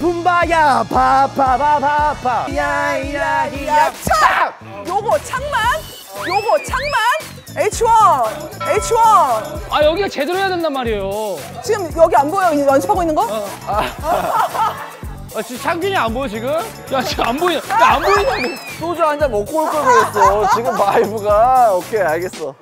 붐바야 파파바파파 야야야 차! 요거 창만? 요거 창만? H1! H1! 아 여기가 제대로 해야 된단 말이에요. 지금 여기 안 보여? 연습하고 있는 거? 어, 아. 아 지금 창균이 안 보여 지금? 야 지금 안 보이냐? 야안 보이냐고. 소주 한 잔 먹고 올 걸 그랬어 지금 바이브가 오케이 알겠어